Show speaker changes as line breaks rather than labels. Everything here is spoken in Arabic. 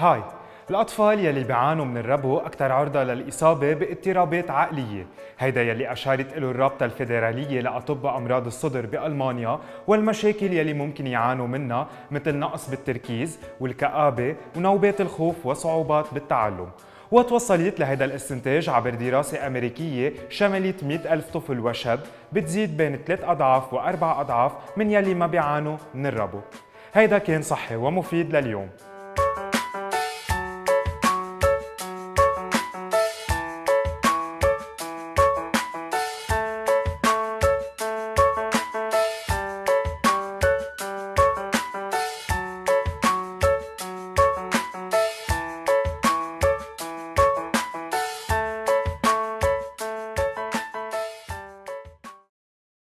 هاي الأطفال يلي بيعانوا من الربو أكثر عرضة للإصابة باضطرابات عقلية. هيدا يلي أشارت له الرابطة الفيدرالية لأطباء أمراض الصدر بألمانيا والمشاكل يلي ممكن يعانوا منها مثل نقص بالتركيز والكآبة ونوبات الخوف وصعوبات بالتعلم. وتوصلت لهذا الاستنتاج عبر دراسة أمريكية شملت 100 ألف طفل وشاب بتزيد بين 3 أضعاف و4 أضعاف من يلي ما بيعانوا من الربو. هيدا كان صحي ومفيد لليوم.